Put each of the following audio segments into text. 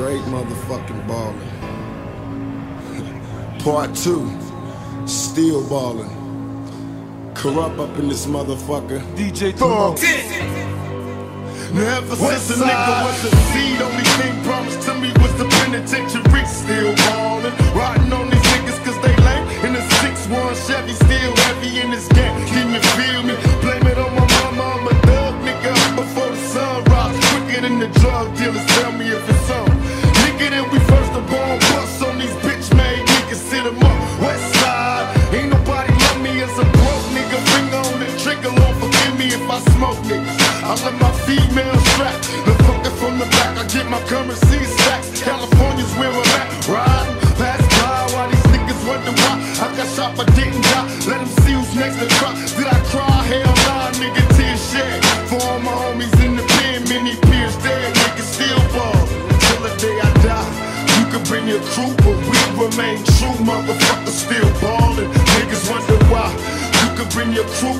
Straight motherfucking ballin'. Part two, still ballin'. Kurupt up in this motherfucker. DJ Thug. Timo. Now ever since a nigga was a seed, only thing promised to me was the penitentiary. Still ballin', I smoke. I let my female strap. The fucker from the back, I get my currency stacks. California's where I'm at. Riding past by while these niggas wonder why I got shot but didn't die. Let them see who's next to cry. Did I cry? Hell nah, nigga, tears shed. For all my homies in the pen, many peers dead. Niggas still ball till the day I die. You can bring your crew, but we remain true. Motherfuckers still ballin'. Niggas wonder why. You can bring your crew,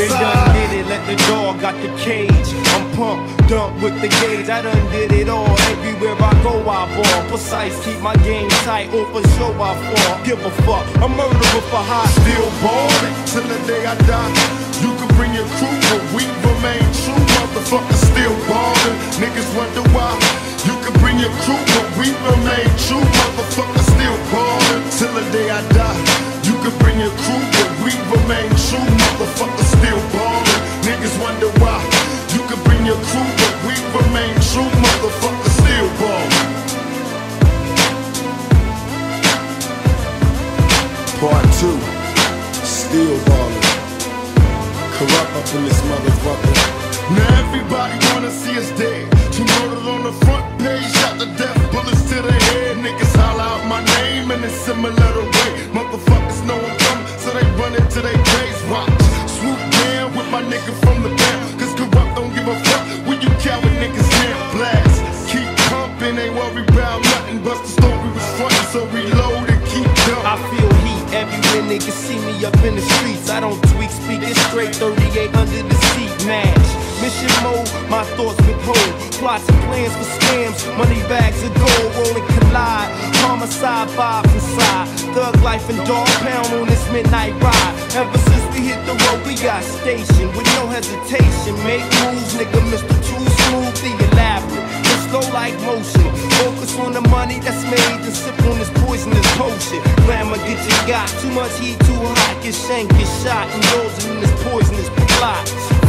They done did it, let the dog got the cage. I'm pumped, dumped with the gauge. I done did it all. Everywhere I go, I ball. Precise, keep my game tight. Oh, for sure I fall. Give a fuck. A murderer for high. Still ballin' till the day I die. You can bring your crew, but we remain true. Motherfuckers still ballin'. Niggas wonder why. You can bring your crew, but we remain true. Motherfuckers still ballin' till the day I die. You can bring your crew, but we remain true. Motherfuckers two, still ballin'. Kurupt up in this motherfucker. Now everybody wanna see us dead. Two murdered on the front page, shot to death, bullets to the head. Niggas holler out my name in a similar way. Motherfuckers know I'm coming, so they run into they graves. Watch, swoop down with my nigga from the town. Cause Kurupt don't give a fuck when you coward niggas can't streets. I don't tweak, speak it straight. 38 under the seat, match. Mission mode, my thoughts withhold. Plots and plans for scams, money bags of gold, rolling collide. Homicide vibes inside. Thug life and Dogg Pound on this midnight ride. Ever since we hit the road, we got stationed with no hesitation. Make moves, nigga, Mr. Too Smooth, the elaborate. It's slow like motion. Focus on the money that's made and sip on this poisonous get you got. Too much heat, too hot, get shanked, get shot, indulging in this poisonous plot.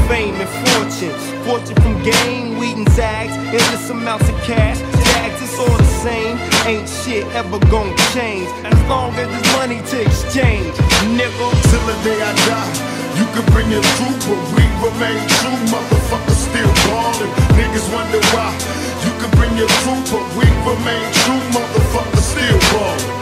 Fame and fortune, fortune from game, weed and zags, endless amounts of cash. Jags, it's all the same. Ain't shit ever gonna change as long as there's money to exchange, nigga. Till the day I die. You can bring your crew, but we remain true. Motherfuckers still ballin'. Niggas wonder why. You can bring your crew, but we remain true. Motherfuckers still ballin'.